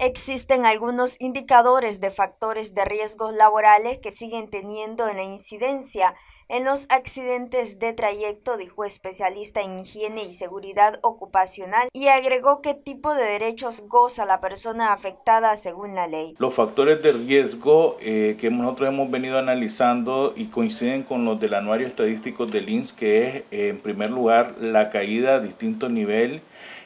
Existen algunos indicadores de factores de riesgos laborales que siguen teniendo en la incidencia en los accidentes de trayecto, dijo especialista en higiene y seguridad ocupacional, y agregó qué tipo de derechos goza la persona afectada según la ley. Los factores de riesgo eh, que nosotros hemos venido analizando y coinciden con los del anuario estadístico del INS, que es en primer lugar la caída a distinto nivel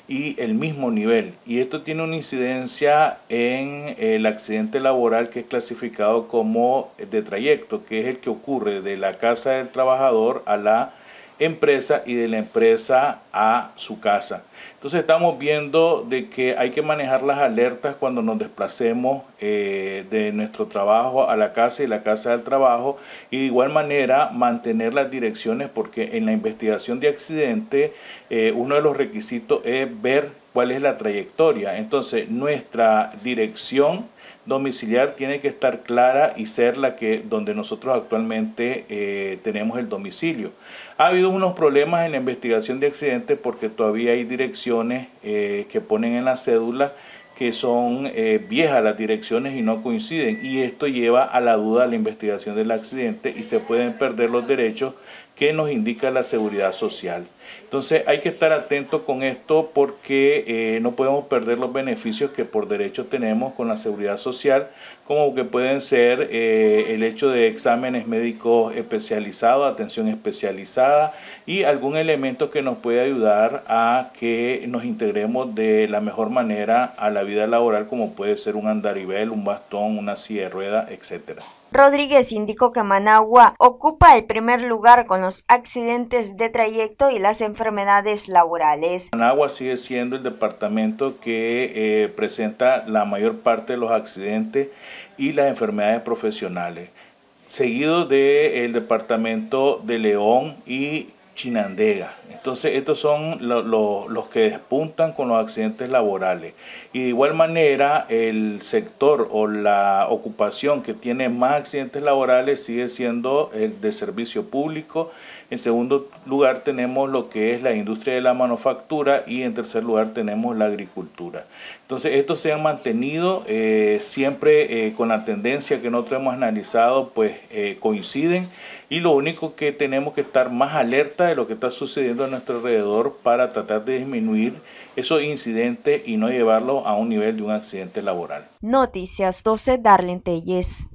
y el mismo nivel. Y esto tiene una incidencia en el accidente laboral que es clasificado como de trayecto, que es el que ocurre de la casa del trabajador a la empresa y de la empresa a su casa. Entonces estamos viendo de que hay que manejar las alertas cuando nos desplacemos eh, de nuestro trabajo a la casa y la casa del trabajo y de igual manera mantener las direcciones porque en la investigación de accidente eh, uno de los requisitos es ver cuál es la trayectoria. Entonces nuestra dirección domiciliar tiene que estar clara y ser la que donde nosotros actualmente eh, tenemos el domicilio. Ha habido unos problemas en la investigación de accidentes porque todavía hay direcciones eh, que ponen en la cédula que son eh, viejas las direcciones y no coinciden y esto lleva a la duda la investigación del accidente y se pueden perder los derechos que nos indica la seguridad social. Entonces hay que estar atentos con esto porque eh, no podemos perder los beneficios que por derecho tenemos con la seguridad social, como que pueden ser eh, el hecho de exámenes médicos especializados, atención especializada y algún elemento que nos puede ayudar a que nos integremos de la mejor manera a la vida laboral, como puede ser un andarivel, un bastón, una silla de rueda, etcétera. Rodríguez indicó que Managua ocupa el primer lugar con los accidentes de trayecto y las enfermedades laborales. Managua sigue siendo el departamento que eh, presenta la mayor parte de los accidentes y las enfermedades profesionales, seguido del departamento de León y Chinandega. Entonces estos son los que despuntan con los accidentes laborales. Y de igual manera el sector o la ocupación que tiene más accidentes laborales sigue siendo el de servicio público. En segundo lugar tenemos lo que es la industria de la manufactura y en tercer lugar tenemos la agricultura. Entonces estos se han mantenido eh, siempre eh, con la tendencia que nosotros hemos analizado, pues eh, coinciden y lo único que tenemos que estar más alerta de lo que está sucediendo a nuestro alrededor para tratar de disminuir esos incidentes y no llevarlo a un nivel de un accidente laboral. Noticias 12 Darlene Telles.